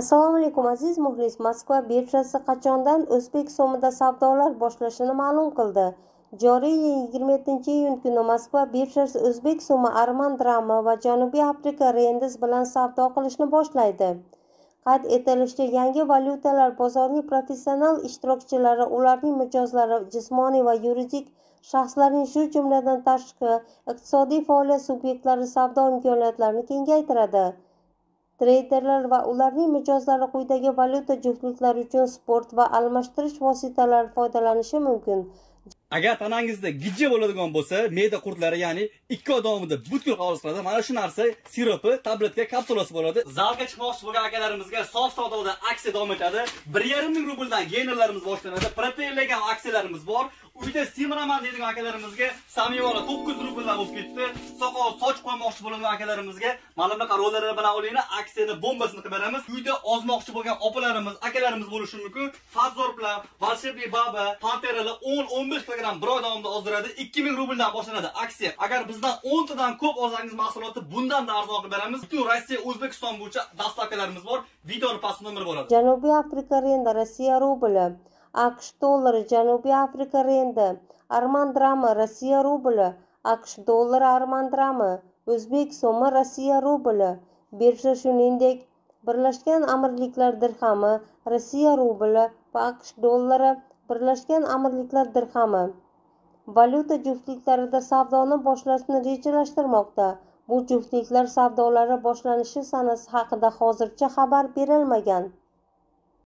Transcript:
assalomu alaykum aziz muxlis. Moskva birjasi qachondan o'zbek so'mida savdolar boshlashini ma'lum qildi? Joriy yil yigirma yettinchi iyun kuni moskva birjasi o'zbek so'mi arman drama va janubiy afrika rendiz bilan savdo qilishni boshlaydi. Qayd etilishicha yangi valyutalar bozorining professional ishtirokchilari ularning mijozlari jismoniy va yuridik shaxslarning shu jumladan tashqi iqtisodiy faoliyat subyektlari savdo imkoniyatlarini kengaytiradi. Treyderlar va ularning mijozlari quyidagi valyuta juftliklari uchun sport va almashtirish vositalari foydalanishi mumkin. Agar tanangizda gijja bo'ladigan bo'lsa me'da qurtlari ya'ni ikki oy davomida butkul qabul qiladi mana shu narsa siropi tabletka kapsulasi bo'ladi. Zalga chiqmoqchi bo'lgan akalarimizga sof savdoda aksiya davom etadi. Bir yarim ming rubldan geynerlarimiz boshlanadi. Proteinlagan aksiyalarimiz bor. Uyda semiraman dedik akalarimizga samiyora to'qqiz rubldan bo'lib ketdi. Soqol soch qo'ymoqchi bo'lgan akalarimizga mana bunaqa rollerlar bilan olinglar aksiyani bombasini qilib beramiz. Uyda ozmoqchi bo'lgan opalarimiz akalarimiz bo'lishi mumkin. Fazor bilan волшебный baba panteralar o'n o'n besh kilogramm bir oy davomida ozdiradi ikki ming rubldan boshlanadi. Aksiya agar bizdan o'ntadan ko'p olsangiz mahsulotni bundan da arzon qilib beramiz. Butun rossiya o'zbekiston bo'yicha dastavkalarimiz bor. Videoni past nomer bo'ladi janubiy afrika renda rossiya rubli. Aqsh dollari janubiy afrika rendi arman drami rossiya rubli aqsh dollari arman drami o'zbek so'mi rossiya rubli birja shuningdek birlashgan amirliklar dirhami rossiya rubli va aqsh dollari birlashgan amirliklar dirhami. Valyuta juftliklarida savdoni boshlashni rejalashtirmoqda. Bu juftliklar savdolari boshlanishi sanasi haqida hozircha xabar berilmagan.